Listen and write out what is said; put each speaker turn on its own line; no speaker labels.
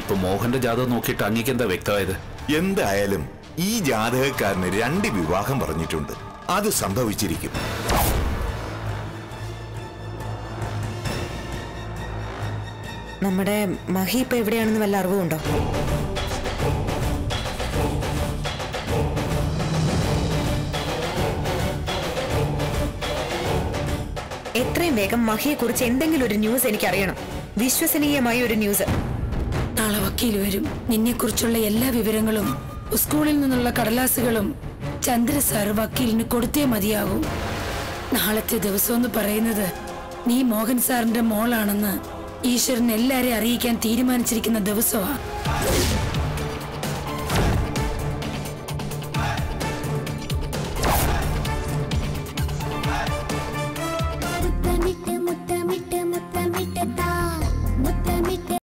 ഇപ്പൊ മോഹന്റെ ജാതകം നോക്കിയിട്ട് അങ്ങേക്ക് എന്താ വ്യക്തമായത്?
എന്തായാലും ഈ ജാതകക്കാരന് രണ്ട് വിവാഹം പറഞ്ഞിട്ടുണ്ട്. അത് സംഭവിച്ചിരിക്കും.
നമ്മുടെ മഹി ഇപ്പൊ എവിടെയാണെന്ന് വല്ല അറിവുണ്ടോ എത്രയും വേഗം മഹിയെ കുറിച്ച് എന്തെങ്കിലും ഒരു ന്യൂസ് എനിക്ക് അറിയണം വിശ്വസനീയമായ ഒരു ന്യൂസ്
നാളെ വക്കീൽ വരും. നിന്നെക്കുറിച്ചുള്ള എല്ലാ വിവരങ്ങളും സ്കൂളിൽ നിന്നുള്ള കടലാസുകളും ചന്ദ്ര സാർ വക്കീലിന് കൊടുത്തേ മതിയാകൂ. നാളത്തെ ദിവസം എന്ന് പറയുന്നത് നീ മോഹൻ സാറിന്റെ മോളാണെന്ന് ഈശ്വരൻ എല്ലാരെയും അറിയിക്കാൻ തീരുമാനിച്ചിരിക്കുന്ന ദിവസമാ.